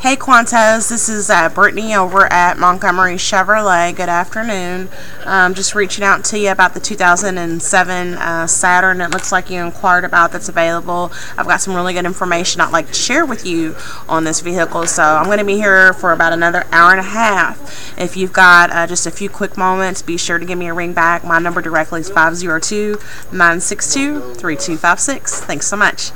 Hey Quantez, this is uh, Brittany over at Montgomery Chevrolet. Good afternoon. Um, just reaching out to you about the 2007 uh, Saturn. It looks like you inquired about that's available. I've got some really good information I'd like to share with you on this vehicle. So I'm going to be here for about another hour and a half. If you've got uh, just a few quick moments, be sure to give me a ring back. My number directly is 502 962 3256. Thanks so much.